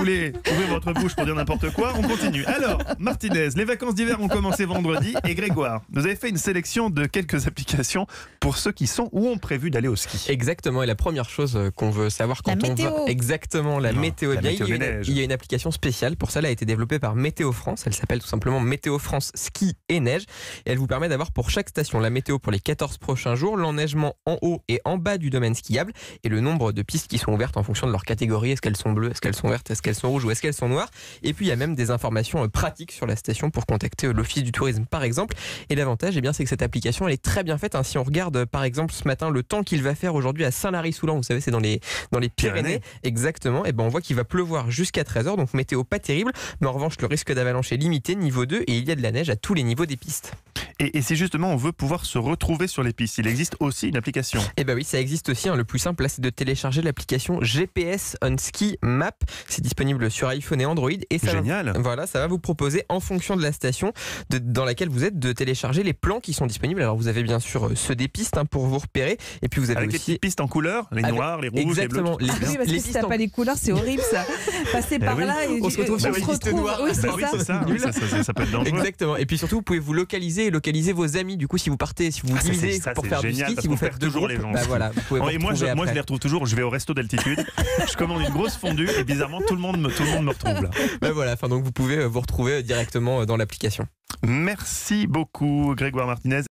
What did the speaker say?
voulez ouvrir votre bouche pour dire n'importe quoi, on continue. Alors, Martinez, les vacances d'hiver ont commencé vendredi et Grégoire, vous avez fait une sélection de quelques applications pour ceux qui sont ou ont prévu d'aller au ski. Exactement, et la première chose euh, qu'on veut savoir quand La on météo. va exactement la Non, météo, eh la bien, météo il, y une, neiges. il y a une application spéciale pour ça, elle a été développée par Météo France, elle s'appelle tout simplement Météo France Ski et Neige, et elle vous permet d'avoir pour chaque station la météo pour les 14 prochains jours, l'enneigement en haut et en bas du domaine skiable, et le nombre de pistes qui sont ouvertes en fonction de leur catégorie, est-ce qu'elles sont bleues, est-ce qu'elles sont vertes, est-ce qu'elles sont rouges ou est-ce qu'elles sont noires, et puis il y a même des informations euh, pratiques sur la station pour contacter euh, l'office du tourisme par exemple, et l'avantage, eh bien, c'est que cette application, elle est très bien faite. hein. Si on regarde, euh, par exemple, ce matin, le temps qu'il va faire aujourd'hui à Saint-Lary-Soulan, vous savez, c'est dans les, dans les Pyrénées. Pyrénées. Exactement. Et ben, on voit qu'il va pleuvoir jusqu'à 13h, donc météo pas terrible. Mais en revanche, le risque d'avalanche est limité, niveau 2, et il y a de la neige à tous les niveaux des pistes. Et, et si justement on veut pouvoir se retrouver sur les pistes, il existe aussi une application. Et ben oui, ça existe aussi. hein. Le plus simple, là, c'est de télécharger l'application GPS on Ski Map. C'est disponible sur iPhone et Android. Et ça va- Génial. Voilà, ça va vous proposer en fonction de la station de- dans laquelle vous êtes de télécharger les plans qui sont disponibles. Alors vous avez bien sûr euh, ceux des pistes hein, pour vous repérer, et puis vous avez Avec les aussi petites pistes en couleur, les Avec- noirs, les rouges, exactement les bleus. les, Oui, parce les que si pistes t'as en- pas les couleurs, c'est horrible ça. Passer par oui. là et On se retrouve sur on une se liste retrouve- noire. Oui, c'est ça- ça- ça peut être dangereux. Exactement. Et puis surtout, vous pouvez vous localiser et localiser vos amis. Du coup, si vous partez, si vous Ah, divisez c'est- ça, pour faire génial, du ski, si vous faites deux toujours groupes, les gens. bah voilà, vous pouvez vous Oh, et moi je, moi, je les retrouve toujours. Je vais au resto d'altitude, je commande une grosse fondue et bizarrement, tout le monde me, tout le monde me retrouve là. Bah voilà. Enfin, donc vous pouvez euh, vous retrouver directement euh, dans l'application. Merci beaucoup, Grégoire Martinez.